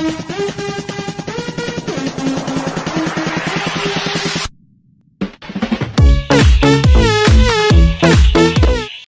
Thank you.